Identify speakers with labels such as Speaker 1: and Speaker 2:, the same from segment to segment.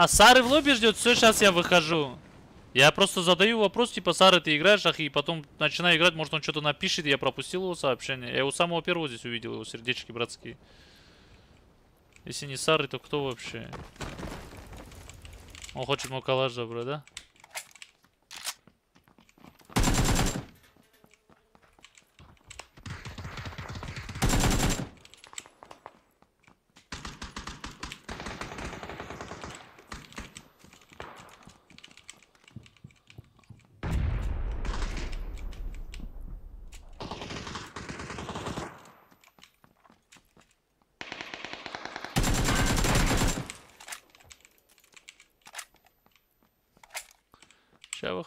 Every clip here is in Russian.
Speaker 1: А Сары в лобби ждет, все, сейчас я выхожу. Я просто задаю вопрос, типа, Сары, ты играешь, ах, и потом начинаю играть, может он что-то напишет, я пропустил его сообщение. Я его самого первого здесь увидел, его сердечки братские. Если не Сары, то кто вообще? Он хочет мой коллаж забрать, да?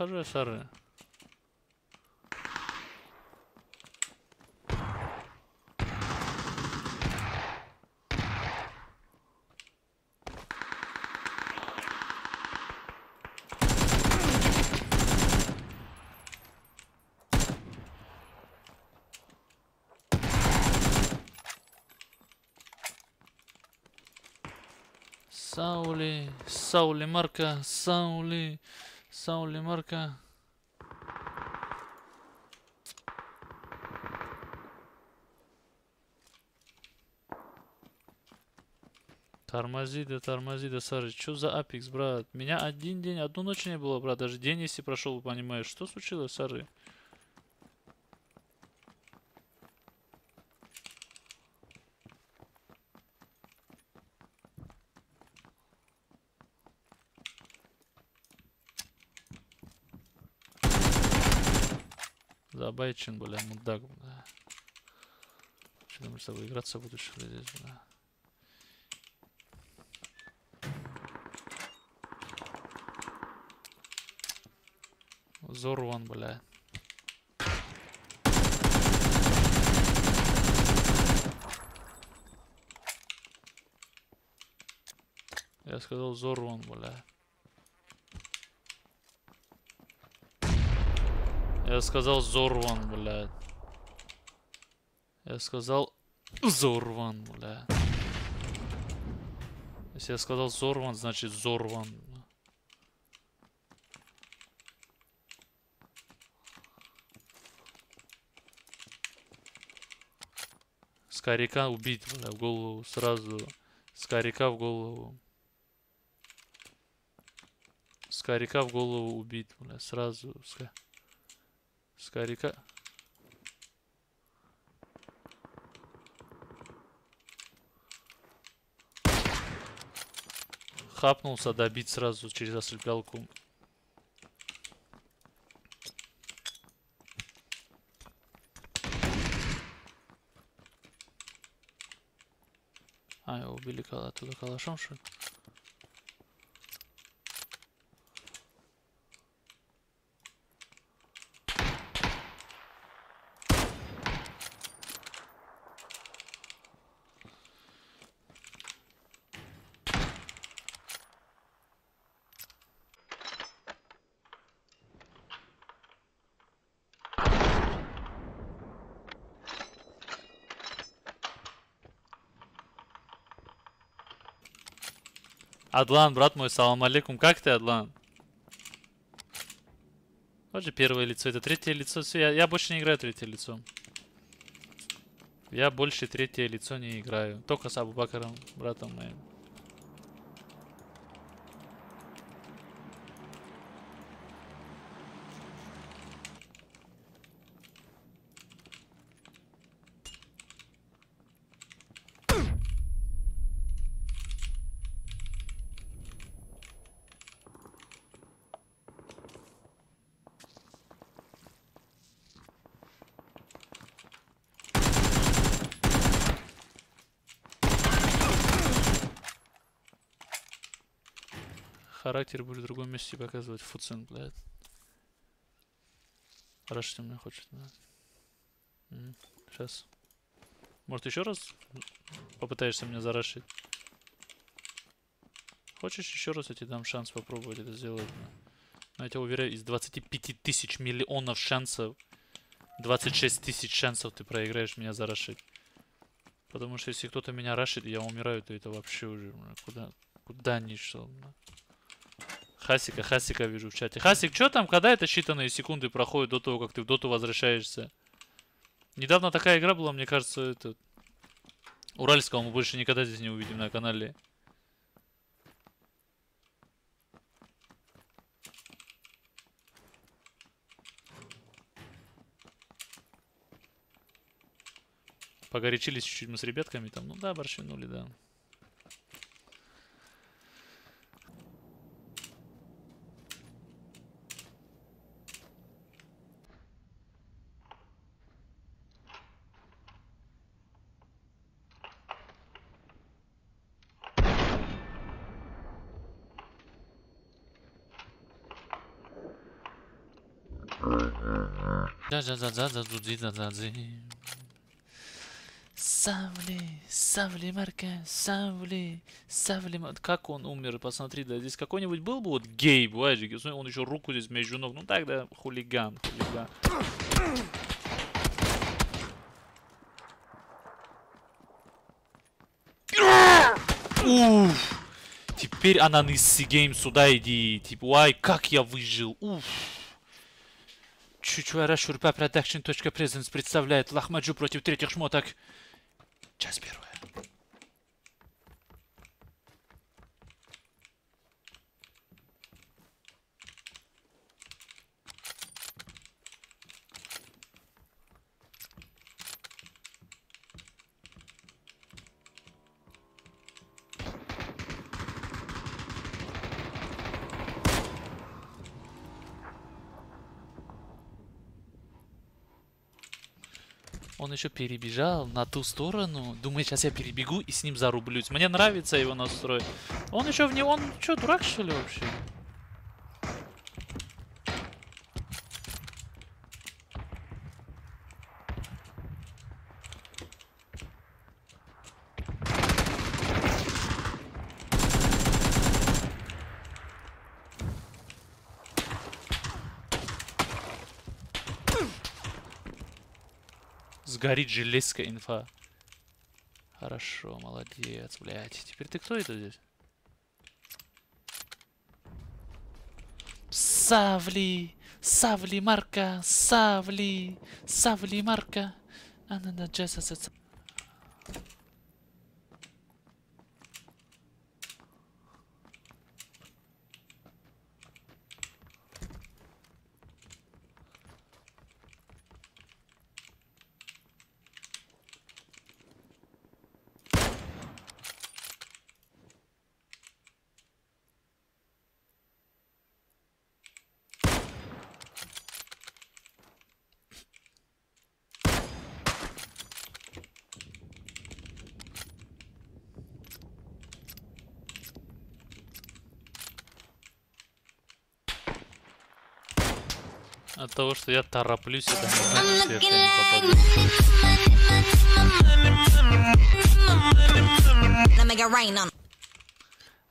Speaker 1: Выхожу я, Сары. Саули, Саули Марка, Саули, Саули Марка. Тормози, да тормози, да Сары. Чё за апекс, брат? Меня один день, одну ночь не было, брат. Даже день, если прошел, понимаешь. Что случилось, Сары? Забайчин, бля, мудак, бля. Что думаешь, с тобой играться буду, что ли, здесь, бля? Зорван, бля. Я сказал Зорван, бля. Я сказал Зорван, блядь. Я сказал Зорван, бля. Если я сказал Зорван, значит Зорван. Скорика убить, бля, в голову сразу. Скорика в голову. Скорика в голову убить, бля, сразу. Ска... Скорика. Хапнулся добить сразу через ослеплялку. А, его убили кала оттуда калашом, что ли? Адлан, брат мой, салам алейкум. Как ты, Адлан? Вот же первое лицо, это третье лицо. Всё, я, я больше не играю третье лицо. Я больше третье лицо не играю. Только с Абубакаром, братом моим. Характер будет в другом месте показывать. Фуцин, блядь. Рашить меня хочет, блядь. Сейчас. Может еще раз попытаешься меня зарашить? Хочешь еще раз я тебе дам шанс попробовать это сделать? Но я тебя уверяю, из 25 тысяч миллионов шансов, 26 тысяч шансов ты проиграешь меня зарашить. Потому что если кто-то меня рашит, я умираю, то это вообще уже, куда, куда ни шел. Хасика, Хасика вижу в чате. Хасик, что там, когда это считанные секунды проходят до того, как ты в доту возвращаешься? Недавно такая игра была, мне кажется, это... Уральского мы больше никогда здесь не увидим на канале. Погорячились чуть-чуть мы с ребятками там. Ну да, борщинули, да. Савли, Савли, Марка, Савли, Савли, Мар- как он умер, посмотри, да, здесь какой-нибудь был бы вот гей, смотри, он еще руку здесь между ног, ну тогда хулиган, хулиган. Уф! Теперь Ананисси Гейм сюда иди, типа, уай, как я выжил, уф. Чучуара Шурпа Продакшн. Презенс представляет лахмаджу против третьих шмоток. Час первый. Он еще перебежал на ту сторону. Думает, сейчас я перебегу и с ним зарублюсь. Мне нравится его настрой. Он еще в него... Он что, дурак что ли вообще? Сгорит железка инфа. Хорошо, молодец, блядь. Теперь ты кто это здесь? Савли! Савли Марка! Савли! Савли Марка! Анана Джесса От того, что я тороплюсь, это не значит, что я тебя не попаду.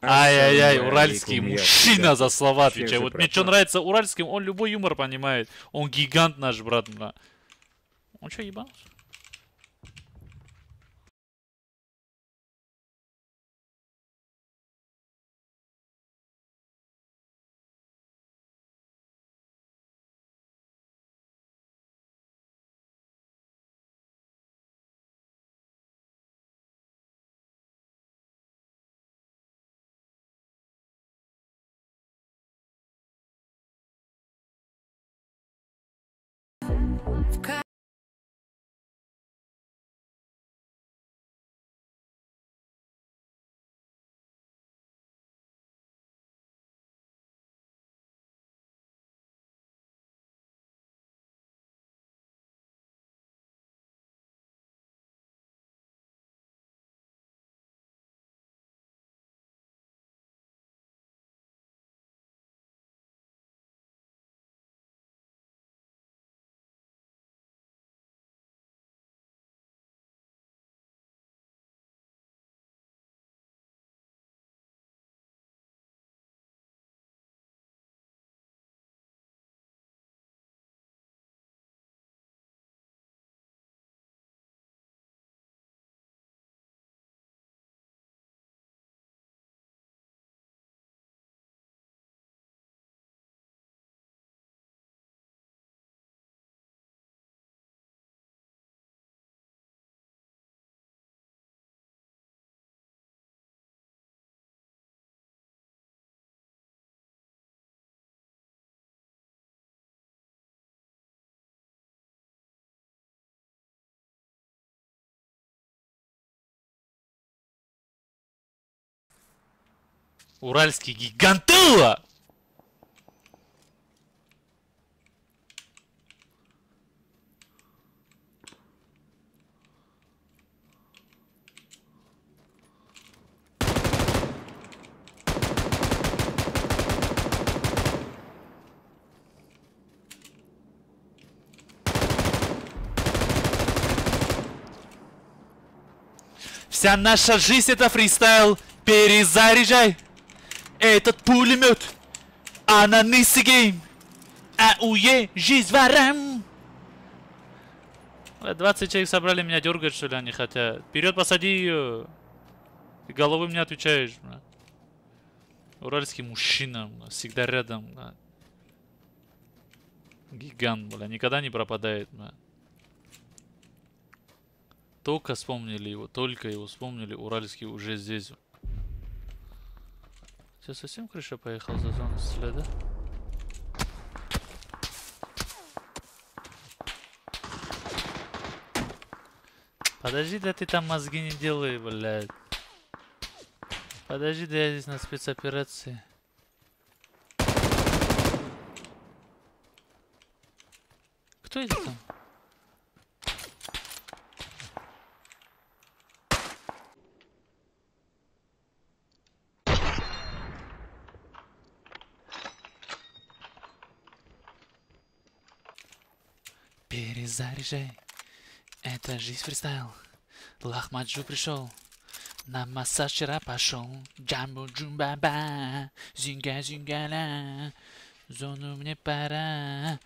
Speaker 1: Ай-яй-яй, уральский мужчина за слова отвечаю. Вот мне что нравится уральским, он любой юмор понимает. Он гигант наш, брат, бля. Он что, ебанулся? Уральский гигантула! Вся наша жизнь это фристайл. Перезаряжай. Этот пулемет. А на гейм. Ауе, жизнь ворам. 20 человек собрали меня дергать, что ли, они хотят. Вперед посади ее. Ты головой мне отвечаешь, бля. Уральский мужчина, бля, всегда рядом, бля. Гигант, бля, никогда не пропадает, бля. Только вспомнили его, только его вспомнили, Уральский уже здесь. Сейчас совсем крыша поехал за зону следа? Подожди, да ты там мозги не делай, блядь. Подожди, да я здесь на спецоперации. Кто это там? Перезаряжай. Это жизнь фристайл. Лахмаджу пришел. На массаж вчера пошел. Джамбо джумбаба. Зинга зингала. Зону мне пора.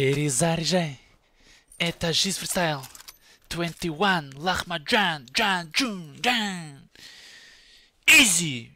Speaker 1: Перезаряжай. Это жизнь фристайл. 21, Лахмаджан, Джан, Джун, Джан. Изи.